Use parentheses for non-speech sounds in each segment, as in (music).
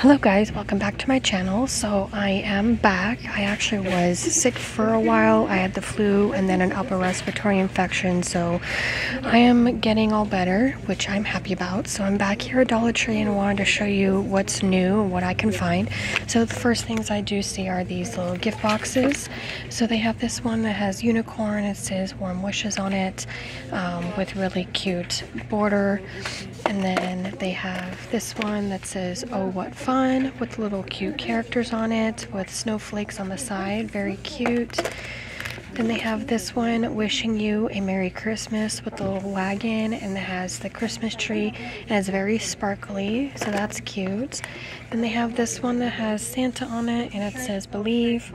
Hello guys, welcome back to my channel. So I am back. I actually was sick for a while. I had the flu and then an upper respiratory infection. So I am getting all better, which I'm happy about. So I'm back here at Dollar Tree and wanted to show you what's new and what I can find. So the first things I do see are these little gift boxes. So they have this one that has unicorn. It says warm wishes on it um, with really cute border. And then they have this one that says, Oh, what fun, with little cute characters on it, with snowflakes on the side. Very cute. Then they have this one, Wishing You a Merry Christmas, with the little wagon, and it has the Christmas tree, and it's very sparkly, so that's cute. Then they have this one that has Santa on it, and it says Believe.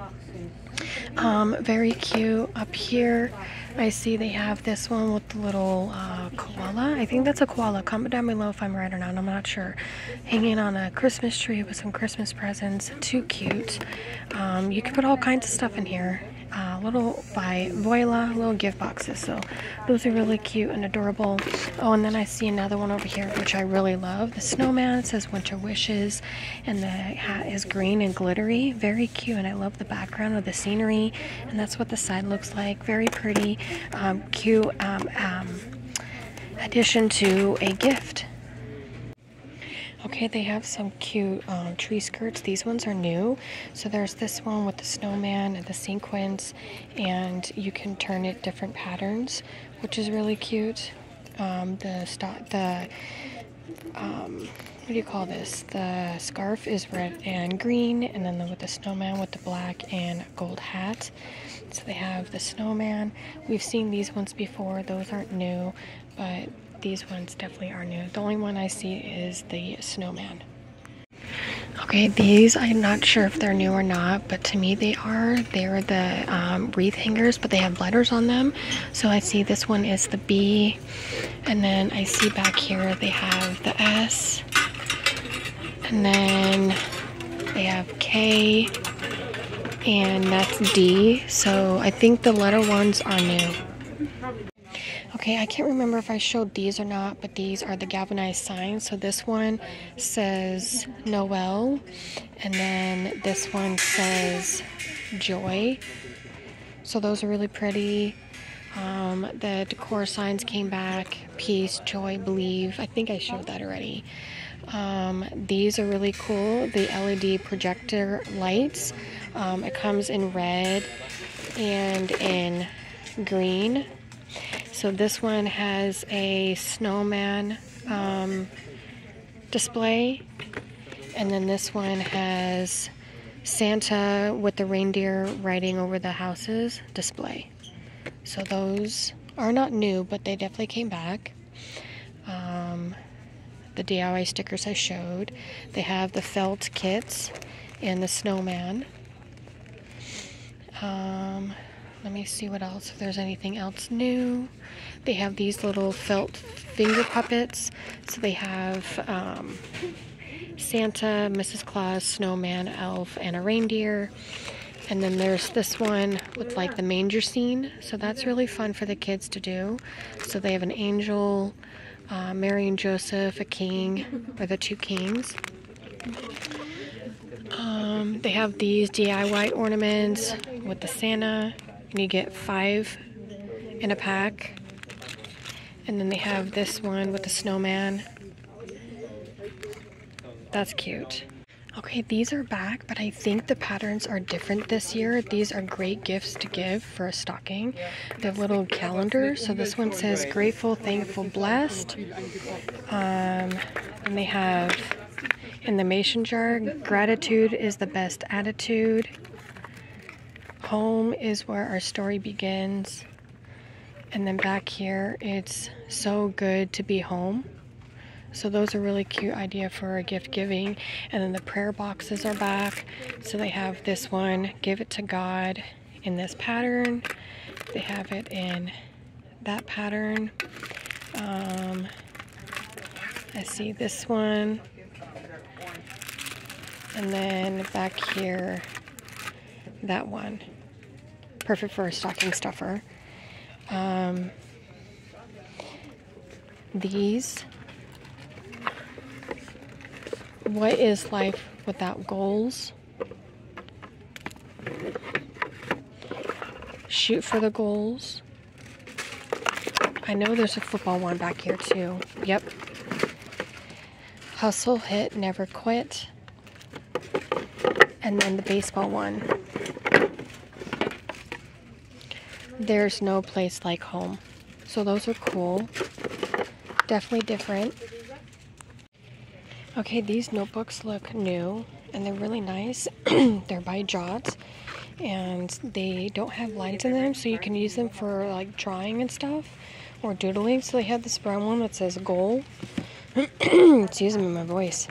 Um, very cute. Up here, I see they have this one with the little uh, koala. I think that's a koala. Comment down below if I'm right or not. I'm not sure. Hanging on a Christmas tree with some Christmas presents. Too cute. Um, you can put all kinds of stuff in here uh, little by Voila little gift boxes. So those are really cute and adorable. Oh, and then I see another one over here, which I really love. The snowman says Winter Wishes, and the hat is green and glittery. Very cute, and I love the background of the scenery, and that's what the side looks like. Very pretty, um, cute um, um, addition to a gift. Okay, they have some cute um, tree skirts. These ones are new. So there's this one with the snowman and the sequins, and you can turn it different patterns, which is really cute. Um, the the um, what do you call this? The scarf is red and green, and then the, with the snowman with the black and gold hat. So they have the snowman. We've seen these ones before. Those aren't new, but these ones definitely are new. The only one I see is the snowman. Okay, these I'm not sure if they're new or not, but to me they are. They are the um, wreath hangers, but they have letters on them. So I see this one is the B, and then I see back here they have the S, and then they have K, and that's D. So I think the letter ones are new. Okay, I can't remember if I showed these or not, but these are the galvanized signs. So this one says Noel, and then this one says Joy. So those are really pretty. Um, the decor signs came back peace, joy, believe. I think I showed that already. Um, these are really cool. The LED projector lights. Um, it comes in red and in green. So this one has a snowman um, display, and then this one has Santa with the reindeer riding over the houses display. So those are not new, but they definitely came back. Um, the DIY stickers I showed. They have the felt kits and the snowman. Um, let me see what else, if there's anything else new. They have these little felt finger puppets. So they have um, Santa, Mrs. Claus, Snowman, Elf, and a reindeer. And then there's this one with like the manger scene. So that's really fun for the kids to do. So they have an angel, uh, Mary and Joseph, a king, or the two kings. Um, they have these DIY ornaments with the Santa and you get five in a pack. And then they have this one with the snowman. That's cute. Okay, these are back, but I think the patterns are different this year. These are great gifts to give for a stocking. The little calendar. So this one says grateful, thankful, blessed. Um, and they have in the mason jar, gratitude is the best attitude. Home is where our story begins. And then back here, it's so good to be home. So those are really cute idea for a gift giving. And then the prayer boxes are back. So they have this one, give it to God in this pattern. They have it in that pattern. Um, I see this one. And then back here, that one perfect for a stocking stuffer. Um, these. What is life without goals? Shoot for the goals. I know there's a football one back here too. Yep. Hustle, hit, never quit. And then the baseball one. There's no place like home. So those are cool. Definitely different. Okay, these notebooks look new and they're really nice. (clears throat) they're by Jot and they don't have lines in them so you can use them for like drawing and stuff or doodling. So they have this brown one that says goal. (clears throat) it's using my voice.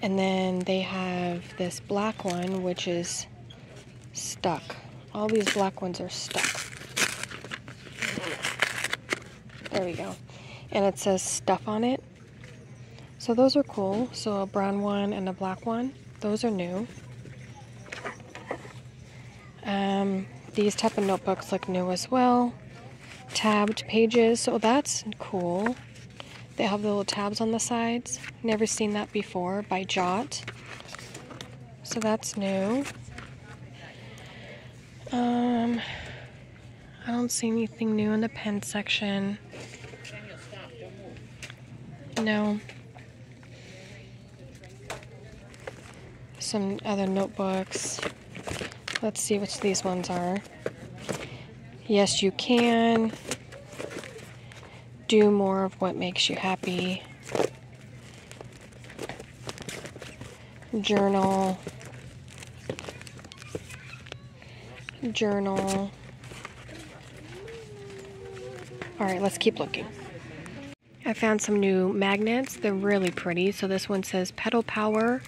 And then they have this black one which is stuck. All these black ones are stuck. There we go. And it says stuff on it. So those are cool. So a brown one and a black one. Those are new. Um, these type of notebooks look new as well. Tabbed pages. So that's cool. They have the little tabs on the sides. Never seen that before by Jot. So that's new. Um, I don't see anything new in the pen section. No. Some other notebooks. Let's see which these ones are. Yes, you can. Do more of what makes you happy. Journal. Journal. All right, let's keep looking. I found some new magnets. They're really pretty. So this one says Pedal Power,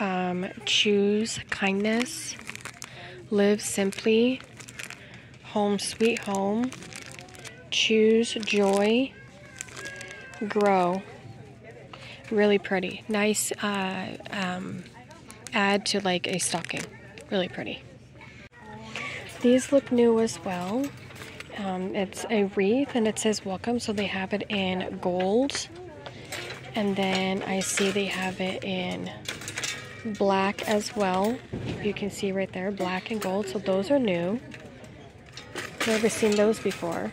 um, Choose Kindness, Live Simply, Home Sweet Home, Choose Joy, Grow. Really pretty. Nice uh, um, add to like a stocking. Really pretty. These look new as well. Um, it's a wreath and it says welcome, so they have it in gold. And then I see they have it in black as well. You can see right there, black and gold. So those are new. Never seen those before.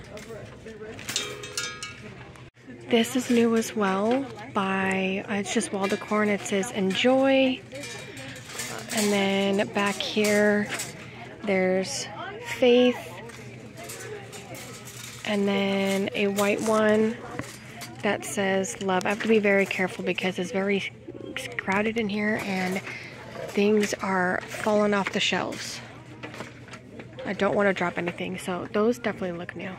This is new as well by, uh, it's just Wall Decor and it says enjoy. And then back here, there's faith and then a white one that says love. I have to be very careful because it's very crowded in here and things are falling off the shelves. I don't want to drop anything, so those definitely look new.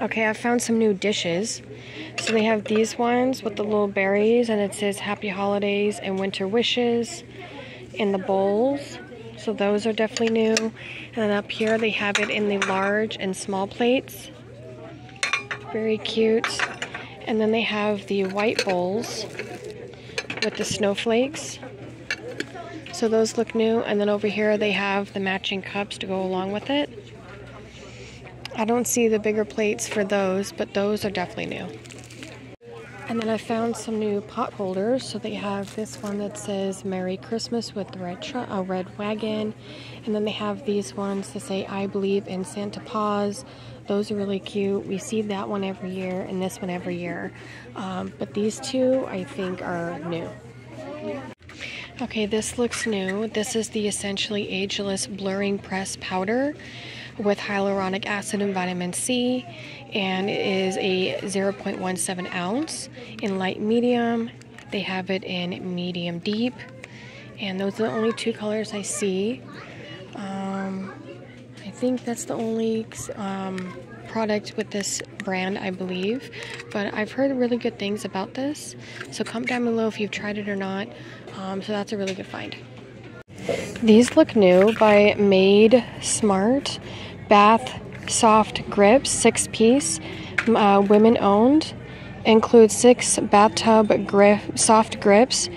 Okay, I found some new dishes. So they have these ones with the little berries and it says happy holidays and winter wishes in the bowls. So those are definitely new. And up here they have it in the large and small plates. Very cute. And then they have the white bowls with the snowflakes. So those look new. And then over here they have the matching cups to go along with it. I don't see the bigger plates for those, but those are definitely new. And then I found some new pot holders. So they have this one that says Merry Christmas with red, a red wagon. And then they have these ones that say I believe in Santa Paws. Those are really cute. We see that one every year and this one every year. Um, but these two I think are new. Okay, this looks new. This is the Essentially Ageless Blurring Press Powder with hyaluronic acid and vitamin C and it is a 0.17 ounce in light medium. They have it in medium deep and those are the only two colors I see. Um, I think that's the only um, product with this brand, I believe. But I've heard really good things about this. So comment down below if you've tried it or not. Um, so that's a really good find. These look new by Made Smart Bath Soft Grips, six piece, uh, women owned. Includes six bathtub grip, soft grips.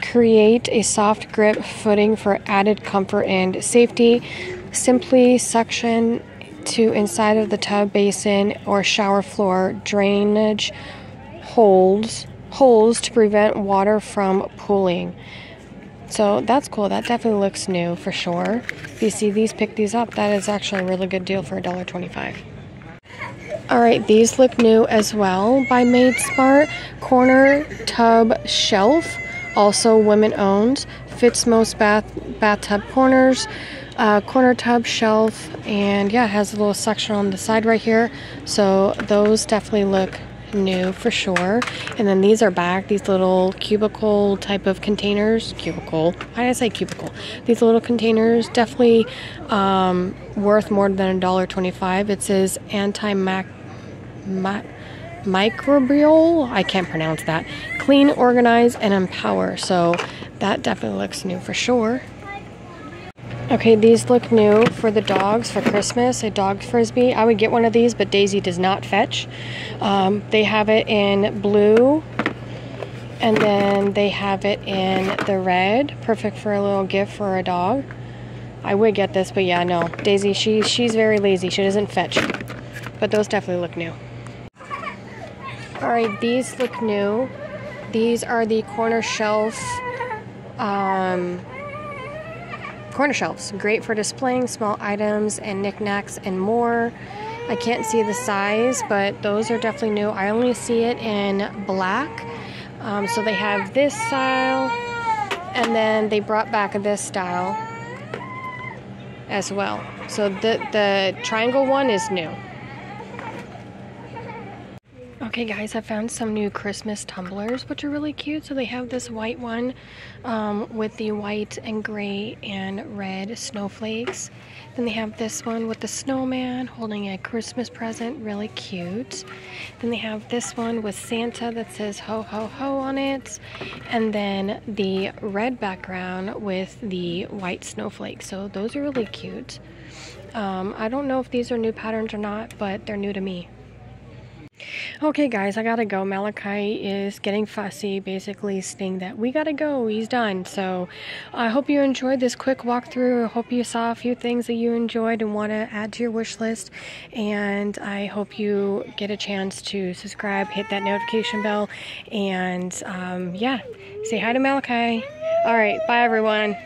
Create a soft grip footing for added comfort and safety. Simply suction to inside of the tub basin or shower floor drainage holds holes to prevent water from pooling. So that's cool. That definitely looks new for sure. If you see these, pick these up. That is actually a really good deal for $1.25. All right, these look new as well by Made Smart. Corner tub shelf, also women owned. Fits most bath bathtub corners. Uh, corner tub shelf, and yeah, it has a little section on the side right here. So those definitely look new for sure. And then these are back, these little cubicle type of containers. Cubicle. Why did I say cubicle? These little containers definitely um, worth more than a dollar twenty-five. It says anti-mac. Ma- microbial i can't pronounce that clean organize and empower so that definitely looks new for sure Okay, these look new for the dogs for Christmas. A dog frisbee. I would get one of these, but Daisy does not fetch. Um, they have it in blue, and then they have it in the red. Perfect for a little gift for a dog. I would get this, but yeah, no. Daisy, she she's very lazy. She doesn't fetch. But those definitely look new. All right, these look new. These are the corner shelf. Um, corner shelves. Great for displaying small items and knickknacks and more. I can't see the size, but those are definitely new. I only see it in black. Um, so they have this style, and then they brought back this style as well. So the, the triangle one is new. Okay guys, I found some new Christmas tumblers, which are really cute. So they have this white one um, with the white and gray and red snowflakes. Then they have this one with the snowman holding a Christmas present, really cute. Then they have this one with Santa that says ho ho ho on it. And then the red background with the white snowflakes. So those are really cute. Um, I don't know if these are new patterns or not, but they're new to me. Okay, guys, I gotta go. Malachi is getting fussy, basically saying that we gotta go. He's done. So I hope you enjoyed this quick walkthrough. I hope you saw a few things that you enjoyed and want to add to your wish list. And I hope you get a chance to subscribe, hit that notification bell, and um, yeah, say hi to Malachi. All right, bye, everyone.